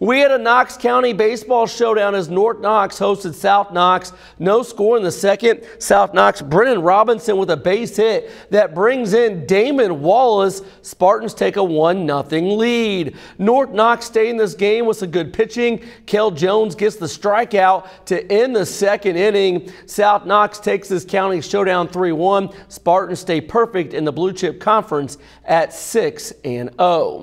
We had a Knox County baseball showdown as North Knox hosted South Knox. No score in the second. South Knox, Brennan Robinson with a base hit that brings in Damon Wallace. Spartans take a 1-0 lead. North Knox stayed in this game with some good pitching. Kel Jones gets the strikeout to end the second inning. South Knox takes this county showdown 3-1. Spartans stay perfect in the Blue Chip Conference at 6 0.